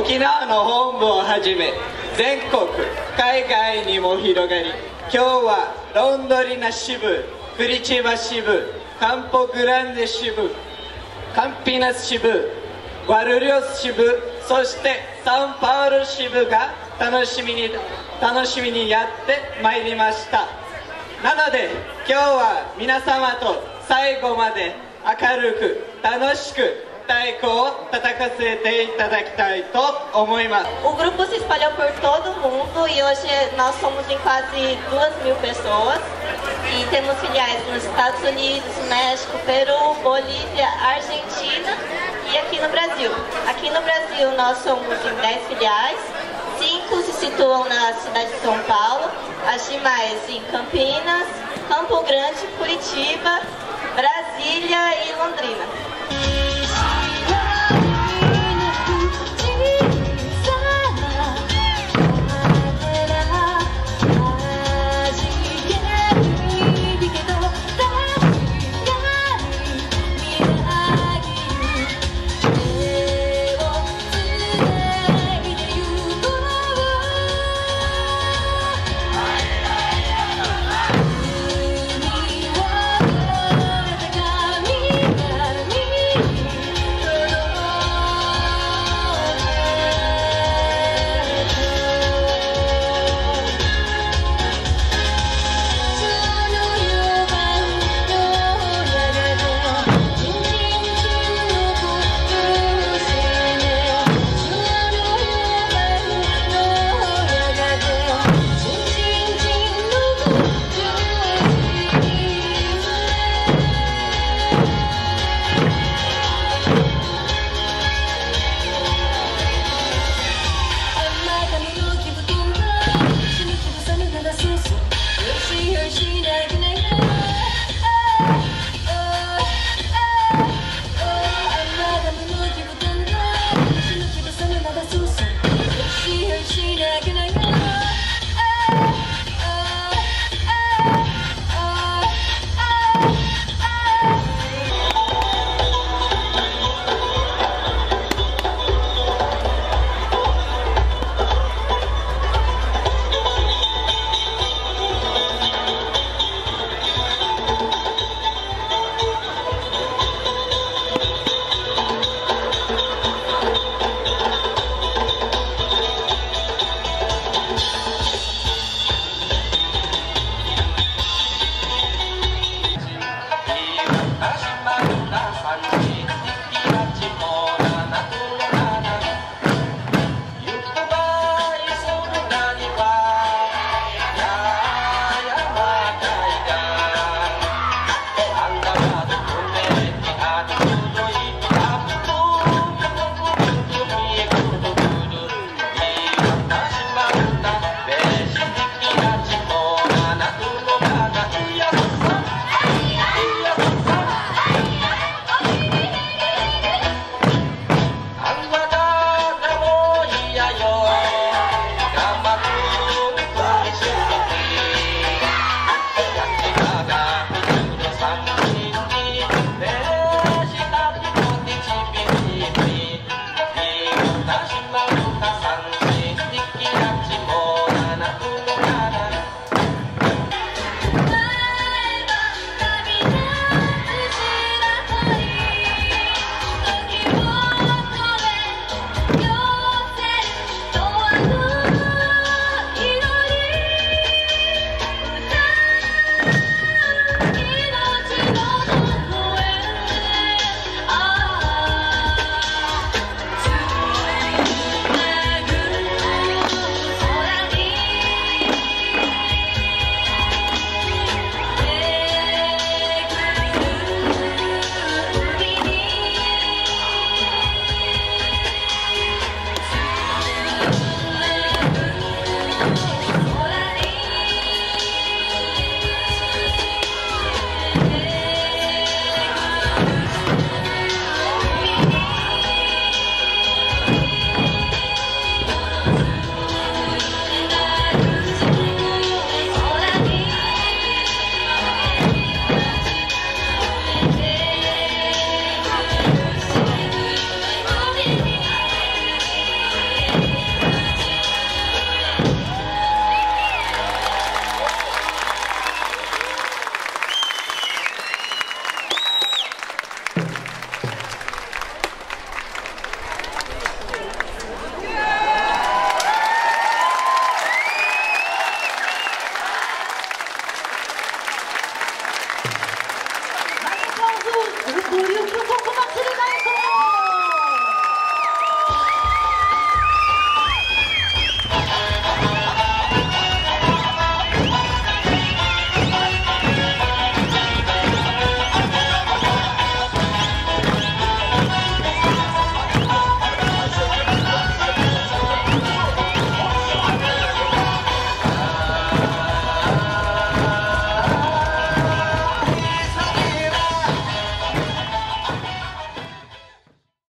沖縄の本部をはじめ全国海外にも広がり今日はロンドリナ支部クリチバ支部カンポグランデ支部カンピナス支部ワルリョス支部そしてサンパウロ支部が楽しみに楽しみにやってまいりました。なので今日は皆様と最後まで明るく楽しく太鼓を叩かせていただきたいと思います O grupo se espalhou por todo o mundo e hoje nós somos em quase duas mil pessoas e temos filiais nos Estados Unidos, México, Peru, Bolívia, Argentina e aqui no Brasil. Aqui no Brasil nós somos em 10 filiais, cinco se situam na cidade de São Paulo, as demais em Campinas, Campo Grande, Curitiba, Brasília e Londrina.